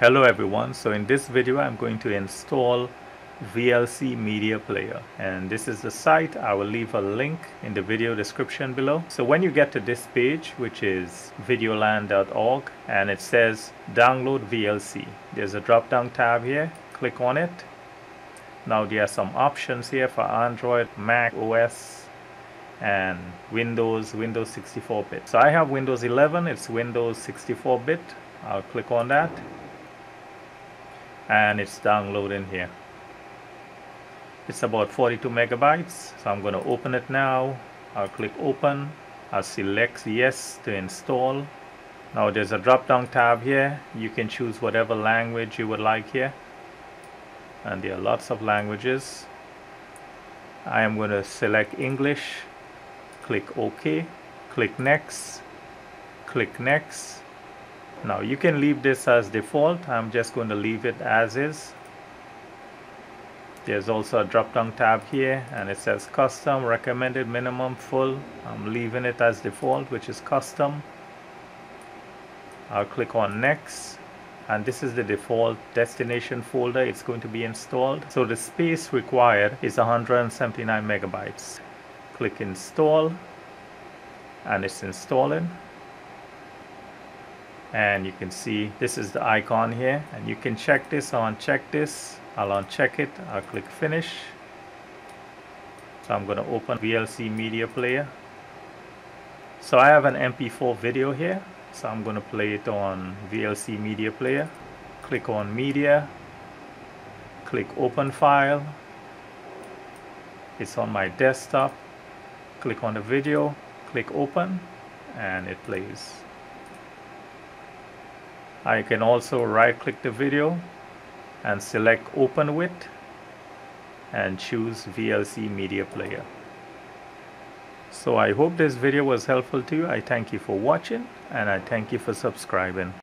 Hello everyone, so in this video I'm going to install VLC Media Player and this is the site. I will leave a link in the video description below. So when you get to this page which is videolan.org and it says download VLC. There's a drop down tab here, click on it. Now there are some options here for Android, Mac OS and Windows, Windows 64-bit. So I have Windows 11, it's Windows 64-bit. I'll click on that and it's downloading here. It's about 42 megabytes. So I'm going to open it now. I'll click open. I'll select yes to install. Now there's a drop down tab here. You can choose whatever language you would like here. And there are lots of languages. I am going to select English click OK click next click next now you can leave this as default. I'm just going to leave it as is. There's also a drop down tab here and it says custom recommended minimum full. I'm leaving it as default which is custom. I'll click on next and this is the default destination folder. It's going to be installed. So the space required is 179 megabytes. Click install and it's installing and you can see this is the icon here. And you can check this or uncheck this. I'll uncheck it. I'll click finish. So I'm going to open VLC media player. So I have an mp4 video here. So I'm going to play it on VLC media player. Click on media. Click open file. It's on my desktop. Click on the video. Click open. And it plays I can also right click the video and select open with and choose VLC media player. So I hope this video was helpful to you. I thank you for watching and I thank you for subscribing